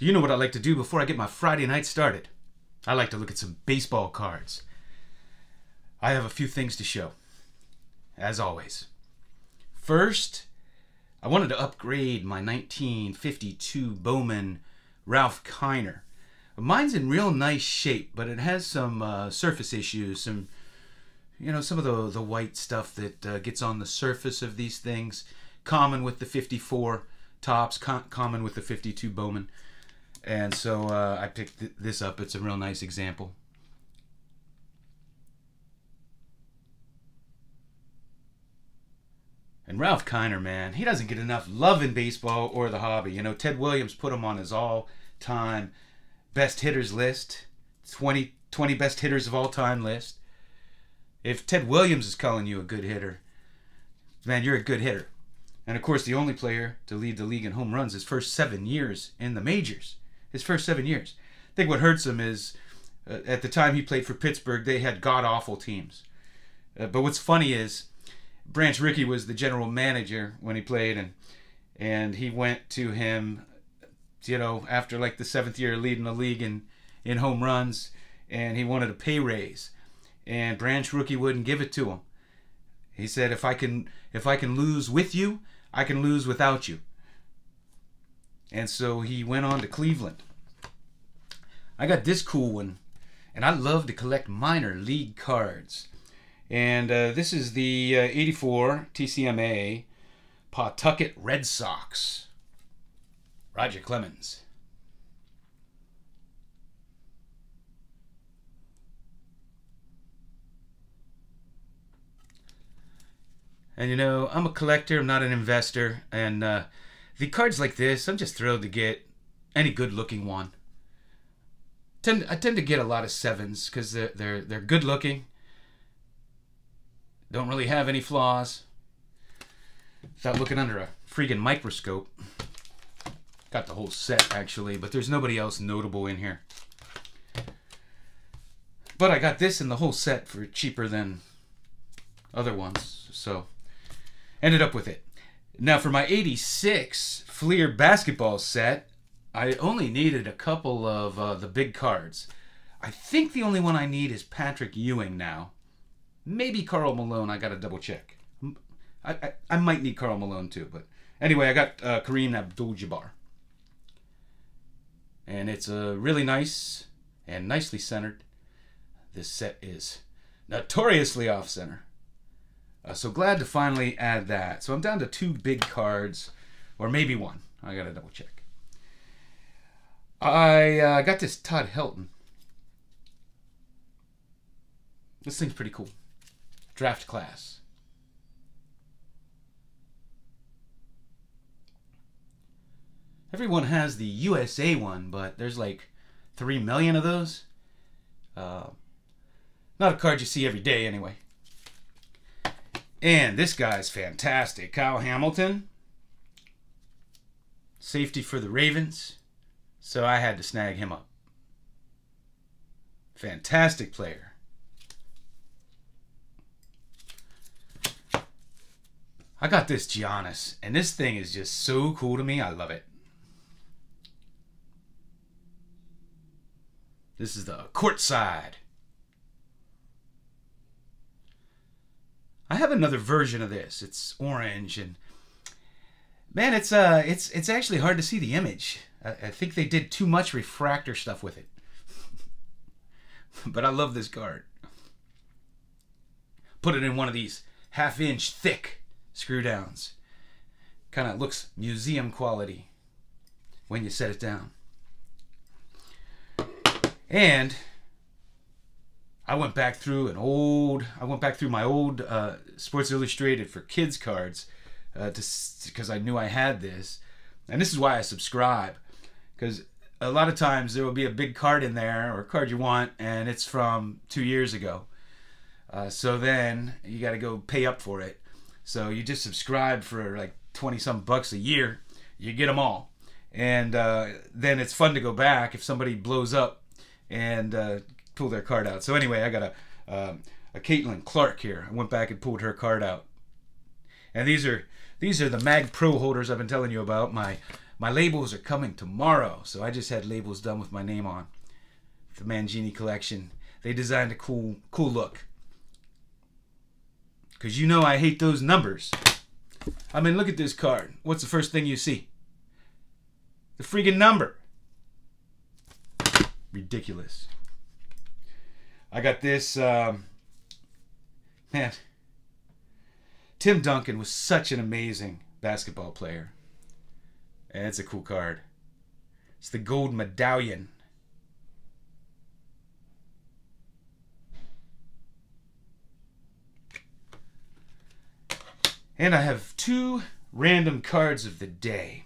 Do you know what I like to do before I get my Friday night started? I like to look at some baseball cards. I have a few things to show, as always. First, I wanted to upgrade my 1952 Bowman Ralph Kiner. Mine's in real nice shape, but it has some uh, surface issues, some you know some of the the white stuff that uh, gets on the surface of these things, common with the 54 Topps, com common with the 52 Bowman. And so uh, I picked th this up. It's a real nice example. And Ralph Kiner, man, he doesn't get enough love in baseball or the hobby. You know, Ted Williams put him on his all-time best hitters list, 20, 20 best hitters of all time list. If Ted Williams is calling you a good hitter, man, you're a good hitter. And of course, the only player to lead the league in home runs his first seven years in the majors. His first seven years. I think what hurts him is uh, at the time he played for Pittsburgh, they had god awful teams. Uh, but what's funny is Branch Rickey was the general manager when he played, and and he went to him, you know, after like the seventh year leading the league in in home runs, and he wanted a pay raise, and Branch Rickey wouldn't give it to him. He said, "If I can, if I can lose with you, I can lose without you." And so he went on to Cleveland. I got this cool one, and I love to collect minor league cards. And uh, this is the uh, 84 TCMA Pawtucket Red Sox. Roger Clemens. And you know, I'm a collector, I'm not an investor. And uh, the cards like this, I'm just thrilled to get any good looking one. Tend, I tend to get a lot of sevens because they're, they're, they're good looking don't really have any flaws. Without looking under a freaking microscope. Got the whole set, actually, but there's nobody else notable in here. But I got this in the whole set for cheaper than other ones, so ended up with it. Now for my 86 Fleer basketball set, I only needed a couple of uh, the big cards. I think the only one I need is Patrick Ewing now. Maybe Karl Malone. I got to double check. I, I, I, might need Karl Malone too, but anyway, I got uh, Kareem Abdul-Jabbar, and it's a uh, really nice and nicely centered. This set is notoriously off center. Uh, so glad to finally add that. So I'm down to two big cards, or maybe one. I gotta double check. I uh, got this Todd Helton. This thing's pretty cool draft class. Everyone has the USA one, but there's like 3 million of those. Uh, not a card you see every day, anyway. And this guy's fantastic. Kyle Hamilton. Safety for the Ravens. So I had to snag him up. Fantastic player. I got this Giannis, and this thing is just so cool to me. I love it. This is the courtside. Have another version of this. It's orange and man, it's uh, it's it's actually hard to see the image. I, I think they did too much refractor stuff with it. but I love this card. Put it in one of these half-inch thick screw downs. Kind of looks museum quality when you set it down. And I went back through an old, I went back through my old uh, Sports Illustrated for kids cards uh, because I knew I had this, and this is why I subscribe because a lot of times there will be a big card in there or a card you want, and it's from two years ago. Uh, so then you got to go pay up for it. So you just subscribe for like 20 some bucks a year, you get them all. And uh, then it's fun to go back if somebody blows up and uh, pull their card out. So anyway, I got a, um, a Caitlin Clark here. I went back and pulled her card out. And these are these are the Mag Pro holders I've been telling you about. My My labels are coming tomorrow, so I just had labels done with my name on. The Mangini collection. They designed a cool, cool look. Cause you know I hate those numbers. I mean, look at this card. What's the first thing you see? The freaking number. Ridiculous. I got this. Um, man, Tim Duncan was such an amazing basketball player. And it's a cool card. It's the gold medallion. And I have two random cards of the day.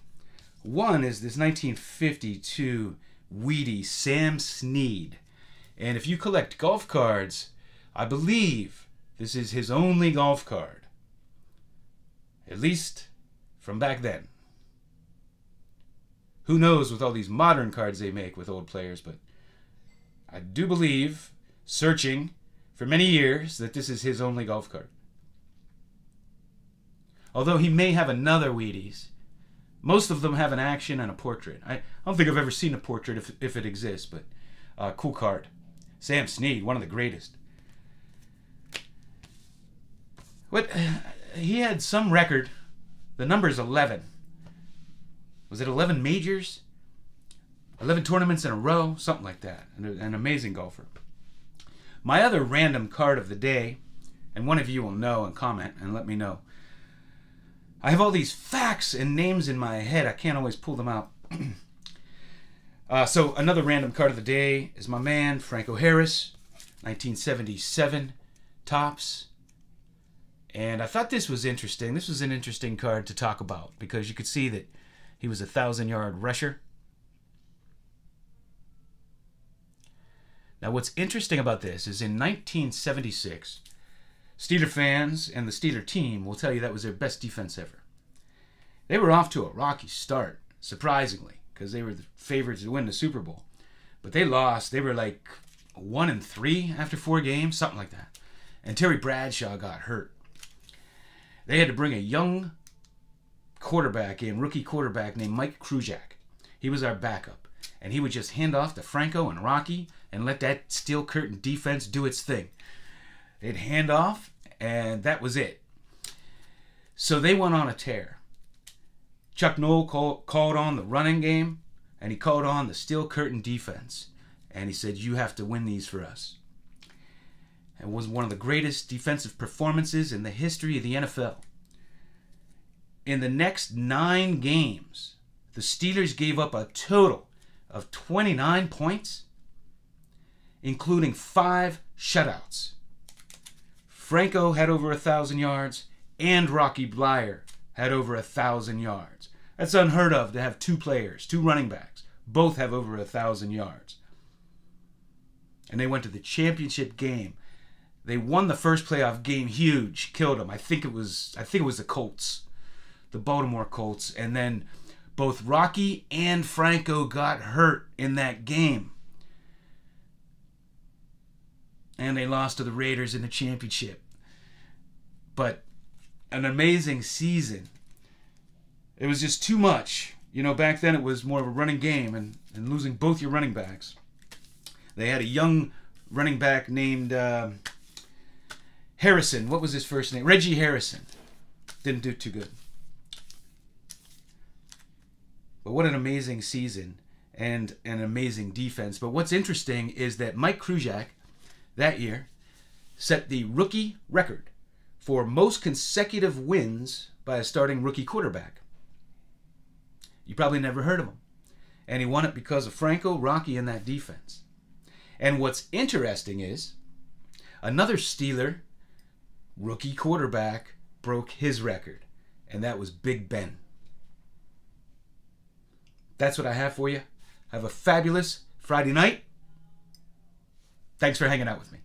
One is this 1952 Wheaties Sam Snead. And if you collect golf cards, I believe this is his only golf card. At least from back then. Who knows with all these modern cards they make with old players, but I do believe, searching for many years, that this is his only golf card. Although he may have another Wheaties. Most of them have an action and a portrait. I, don't think I've ever seen a portrait if, if it exists, but uh, cool card. Sam Snead, one of the greatest. What he had some record. The number is 11. Was it 11 majors? 11 tournaments in a row? Something like that. An, an amazing golfer. My other random card of the day, and one of you will know and comment and let me know. I have all these facts and names in my head. I can't always pull them out. uh, so, another random card of the day is my man, Franco Harris, 1977 Topps. And I thought this was interesting. This was an interesting card to talk about because you could see that he was a thousand yard rusher. Now, what's interesting about this is in 1976, Steeler fans and the Steeler team will tell you that was their best defense ever. They were off to a rocky start, surprisingly, because they were the favorites to win the Super Bowl. But they lost. They were like one and three after four games, something like that. And Terry Bradshaw got hurt. They had to bring a young quarterback in, rookie quarterback named Mike Kruczek. He was our backup. And he would just hand off to Franco and Rocky and let that steel curtain defense do its thing. They'd hand off, and that was it. So they went on a tear. Chuck Noll call, called on the running game, and he called on the steel curtain defense. And he said, You have to win these for us It was one of the greatest defensive performances in the history of the NFL. In the next nine games, the Steelers gave up a total of 29 points, including five shutouts. Franco had over a thousand yards, and Rocky Bleier had over a thousand yards. That's unheard of to have two players, two running backs, both have over a thousand yards. And they went to the championship game they won the first playoff game huge, killed them. I think it was I think it was the Colts, the Baltimore Colts, and then both Rocky and Franco got hurt in that game. And they lost to the Raiders in the championship. But an amazing season. It was just too much. You know, back then it was more of a running game and, and losing both your running backs. They had a young running back named uh, Harrison, what was his first name? Reggie Harrison. Didn't do too good. But what an amazing season and an amazing defense. But what's interesting is that Mike Kruczek that year set the rookie record for most consecutive wins by a starting rookie quarterback. You probably never heard of him. And he won it because of Franco, Rocky, and that defense. And what's interesting is another Steeler rookie quarterback broke his record, and that was Big Ben. That's what I have for you. Have a fabulous Friday night. Thanks for hanging out with me.